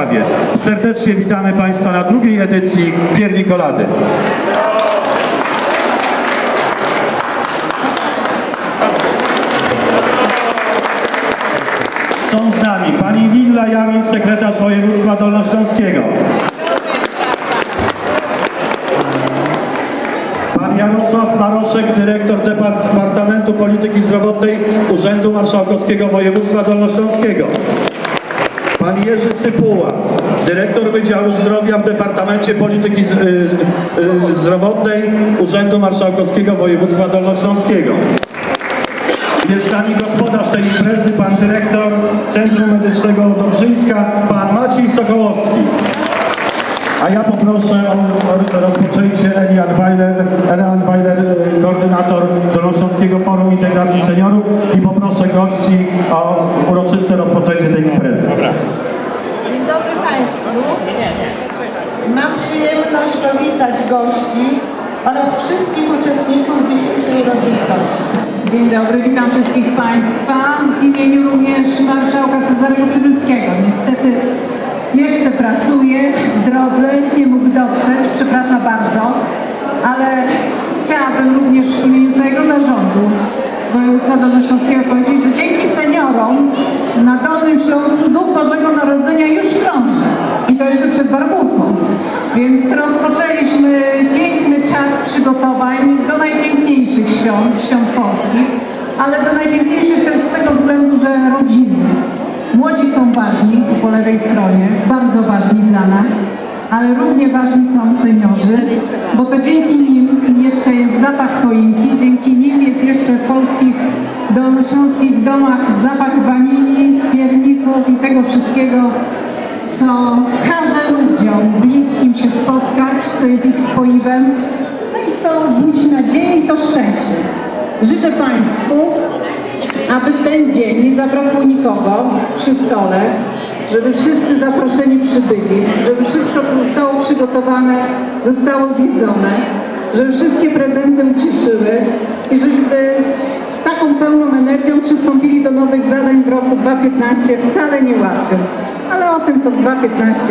Warszawie. Serdecznie witamy Państwa na drugiej edycji Piernikolady. Są z nami Pani Lilla Jaroń, sekretarz województwa dolnośląskiego. Pan Jarosław Maroszek, dyrektor Departamentu Polityki Zdrowotnej Urzędu Marszałkowskiego Województwa Dolnośląskiego. Pan Jerzy Sypuła, dyrektor Wydziału Zdrowia w Departamencie Polityki Z- y, y, Zdrowotnej Urzędu Marszałkowskiego Województwa Dolnośląskiego. Jest z nami gospodarz tej imprezy, pan dyrektor Centrum Medycznego Dobrzyńska, pan Maciej Sokołowski. A ja poproszę o o rozpoczęcie Elian Weiler, Elian Weiler, y, koordynator Dolnośląskiego Forum Integracji Seniorów i gości o uroczyste rozpoczęcie tej imprezy. Dzień dobry Państwu. Mam przyjemność powitać gości oraz wszystkich uczestników dzisiejszej uroczystości. Dzień dobry, witam wszystkich Państwa w imieniu również marszałka Cezarego Przybylskiego. Niestety jeszcze pracuje w drodze, nie mógł dotrzeć, przepraszam bardzo, ale chciałabym również w imieniu całego zarządu województwa dolnośląskiego powiedzieć, że dzięki seniorom na Dolnym Śląsku Duch Bożego Narodzenia już krąży i to jeszcze przed Barbórką. Więc rozpoczęliśmy piękny czas przygotowań do najpiękniejszych świąt, świąt polskich, ale do najpiękniejszych też z tego względu, że rodzinny. Młodzi są ważni, po lewej stronie, bardzo ważni dla nas, ale równie ważni są seniorzy, bo to dzięki nim jeszcze jest zapach choinki, dzięki nim jest jeszcze w polskich dolnośląskich domach zapach wanilii, pierników i tego wszystkiego, co każe ludziom bliskim się spotkać, co jest ich spoiwem, no i co budzi nadzieję i to szczęście. Życzę Państwu, aby w ten dzień nie zabrakło nikogo przy stole, żeby wszyscy zaproszeni przybyli, żeby wszystko, co zostało przygotowane, zostało zjedzone, żeby wszystkie prezenty ucieszyły i żeby z taką pełną energią przystąpili do nowych zadań w roku 2015 wcale niełatwym. Ale o tym, co w 2015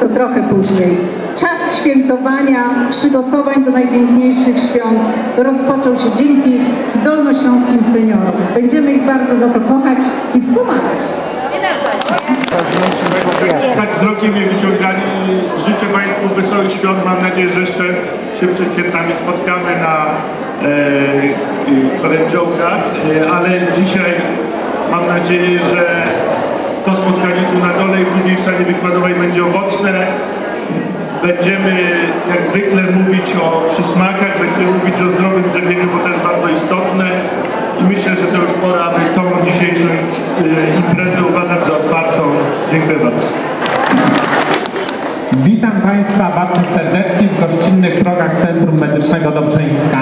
to trochę później. Czas świętowania, przygotowań do najpiękniejszych świąt rozpoczął się dzięki dolnośląskim seniorom. Będziemy ich bardzo za to kochać i wspomagać. Tak wzrokiem mnie wyciągali. Życzę Państwu wesołych świąt. Mam nadzieję, że jeszcze się przed świętami spotkamy na e, kolędziołkach, e, ale dzisiaj mam nadzieję, że to spotkanie tu na dole i później w sali wykładowej będzie owocne. Będziemy jak zwykle mówić o przysmakach, będziemy mówić o zdrowym żywieniu, bo to jest bardzo istotne. I myślę, że to już pora, aby tą dzisiejszą e, imprezę uważać. Dziękuję bardzo. Witam Państwa bardzo serdecznie w gościnnych progach Centrum Medycznego Dobrzyńska.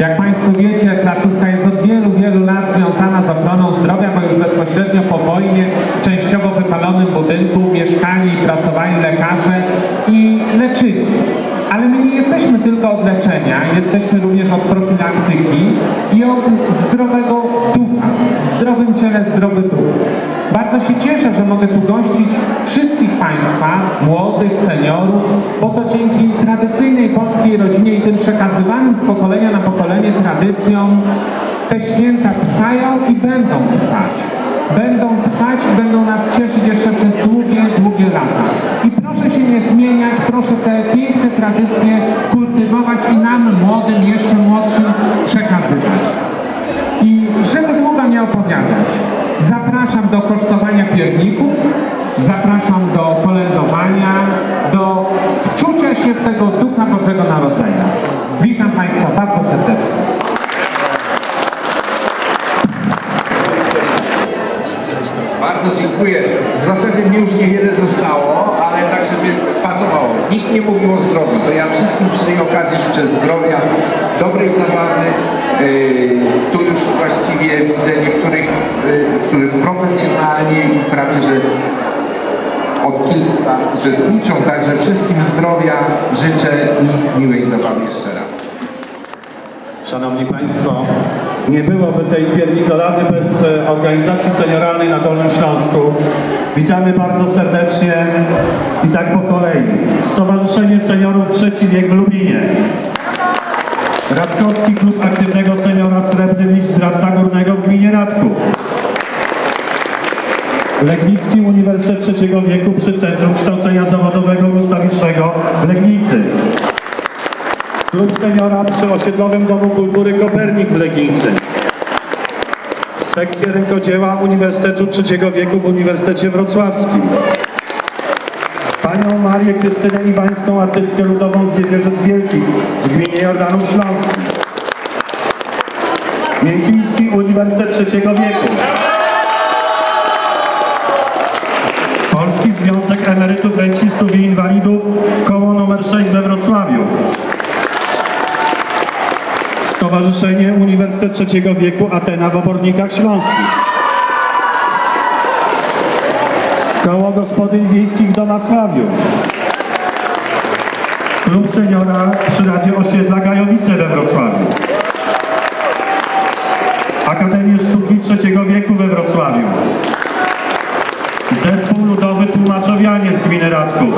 Jak Państwo wiecie, placówka jest od wielu, wielu lat związana z ochroną zdrowia, bo już bezpośrednio po wojnie w częściowo wypalonym budynku mieszkali i pracowali lekarze i leczyli. Ale my nie jesteśmy tylko od leczenia, jesteśmy również od profilaktyki i od zdrowego ducha. W zdrowym ciele zdrowy duch. Bardzo się cieszę, że mogę tu gościć wszystkich Państwa, młodych, seniorów, bo to dzięki tradycyjnej polskiej rodzinie i tym przekazywanym z pokolenia na pokolenie tradycjom te święta trwają i będą trwać. Będą trwać i będą nas cieszyć jeszcze przez długie, długie lata. I proszę się nie zmieniać, proszę te piękne tradycje kultywować i nam, młodym, jeszcze młodszym, przekazywać. I żeby długo nie opowiadać, zapraszam do kosztowania pierników, zapraszam do kolędowania, do wczucia się w tego Ducha Bożego Narodzenia. Witam Państwa bardzo serdecznie. Bardzo dziękuję. W zasadzie mnie już niewiele zostało, ale tak, żeby pasowało. Nikt nie mówił o zdrowiu, to ja wszystkim przy tej okazji życzę zdrowia, dobrej zabawy. Yy, tu już właściwie widzę niektórych, yy, którzy profesjonalnie i prawie że od kilku lat uczestniczą, także wszystkim zdrowia życzę i miłej zabawy jeszcze raz. Szanowni Państwo, nie byłoby tej piernikolady bez e, organizacji senioralnej na Dolnym Śląsku. Witamy bardzo serdecznie I tak po kolei. Stowarzyszenie Seniorów Trzeci Wiek w Lubinie. Radkowski Klub Aktywnego Seniora Srebrny Liść z Radna Górnego w gminie Radków. Legnicki Uniwersytet Trzeciego Wieku przy Centrum Kształcenia Zawodowego Ustawicznego w Legnicy. Klub Seniora przy Osiedlowym Domu Kultury Kopernik w Legnicy. Sekcję rękodzieła Uniwersytetu Trzeciego Wieku w Uniwersytecie Wrocławskim. Panią Marię Krystynę Iwańską, artystkę ludową z Jeziorzyc Wielkich w gminie Jordanów Śląskich. Miękiński Uniwersytet Trzeciego Wieku. Stowarzyszenie Uniwersytet Trzeciego Wieku Atena w Obornikach Śląskich. Koło Gospodyń Wiejskich w Domasławiu. Klub Seniora przy Radzie Osiedla Gajowice we Wrocławiu. Akademię Sztuki Trzeciego Wieku we Wrocławiu. Zespół Ludowy Tłumaczowianie z gminy Radków.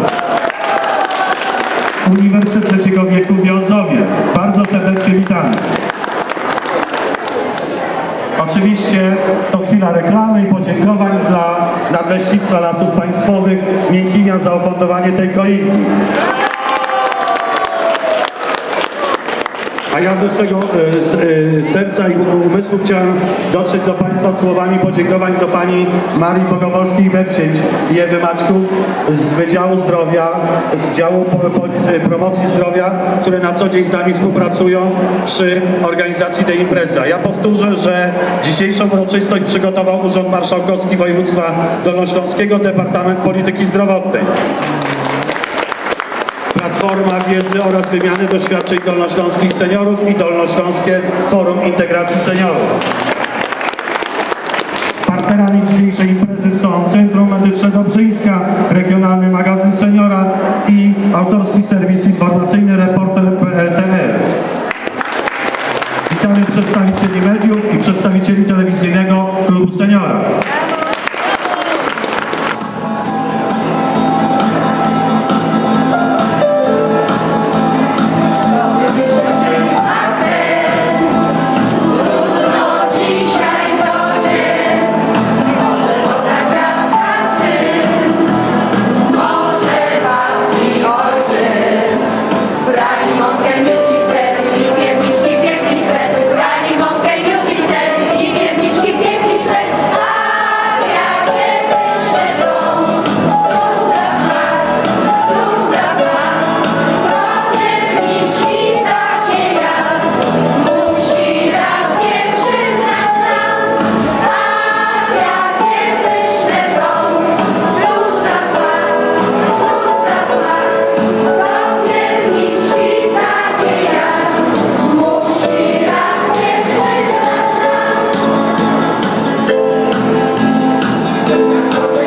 Uniwersytet Trzeciego Wieku w Wiązowie. Bardzo serdecznie witamy. Oczywiście to chwila reklamy i podziękowań dla Nadleśnictwa Lasów Państwowych Miękimia za ofundowanie tej choinki. A ja ze swego e, z, e, serca i umysłu chciałem dotrzeć do Państwa słowami podziękowań do Pani Marii Bogowolskiej-Wepsięć i Ewy Maćków z Wydziału Zdrowia, z działu e, promocji zdrowia, które na co dzień z nami współpracują przy organizacji tej imprezy. A ja powtórzę, że dzisiejszą uroczystość przygotował Urząd Marszałkowski Województwa Dolnośląskiego, Departament Polityki Zdrowotnej. Platforma Wiedzy oraz Wymiany Doświadczeń Dolnośląskich Seniorów i Dolnośląskie Forum Integracji Seniorów. Partnerami dzisiejszej imprezy są Centrum Medyczne Dobrzyńska, Regionalny Magazyn Seniora i autorski serwis informacyjny Música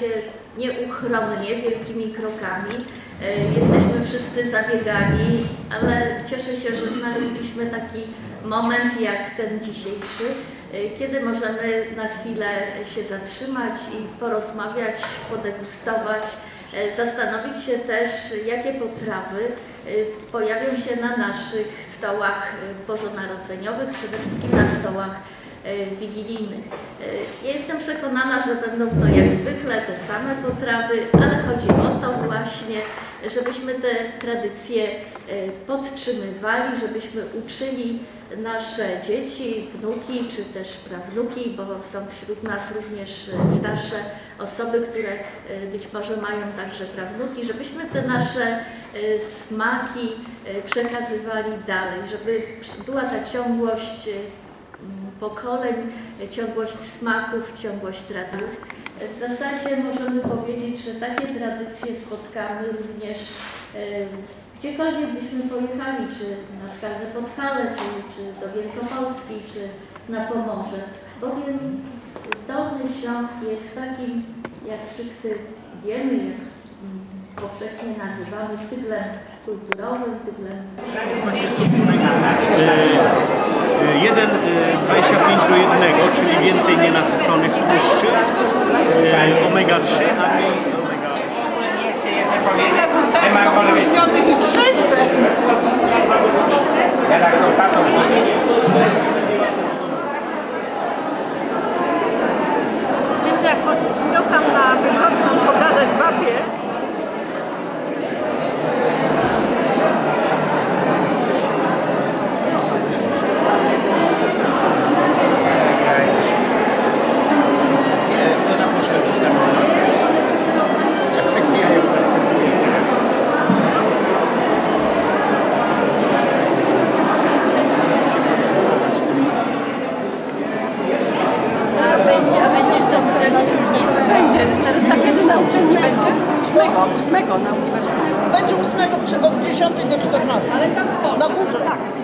się nieuchronnie, wielkimi krokami. E, Jesteśmy wszyscy zabiegani, ale cieszę się, że znaleźliśmy taki moment jak ten dzisiejszy, e, kiedy możemy na chwilę się zatrzymać i porozmawiać, podegustować, e, zastanowić się też, jakie potrawy pojawią się na naszych stołach bożonarodzeniowych, przede wszystkim na stołach wigilijnych. E, Ja jestem przekonana, że będą to jak zwykle te same potrawy, ale chodzi o to właśnie, żebyśmy te tradycje e, podtrzymywali, żebyśmy uczyli nasze dzieci, wnuki czy też prawnuki, bo są wśród nas również e, starsze osoby, które e, być może mają także prawnuki, żebyśmy te nasze e, smaki e, przekazywali dalej, żeby była ta ciągłość e, pokoleń, ciągłość smaków, ciągłość tradycji. W zasadzie możemy powiedzieć, że takie tradycje spotkamy również gdziekolwiek byśmy pojechali, czy na Skalne Podhale, czy, czy do Wielkopolski, czy na Pomorze, bowiem Dolny Śląsk jest takim, jak wszyscy wiemy, jak powszechnie nazywamy, tyglem kulturowym, tyglem Jeden y, 25 do 1, czyli więcej nienasyconych tłuszczy, y, omega 3, a mniej omega Nie ma może być. Ja tak to patrzę. Z tym, że jak przyniosłam na wygodną pogadać babie, a będzie, a będziesz co uczyć różnicy? Będzie. Teraz a kiedy nauczysz nie będzie? Ósmego, uniwersytecie. Będzie 8 od 10 do 14. Ale tam w. Na górze. Tak.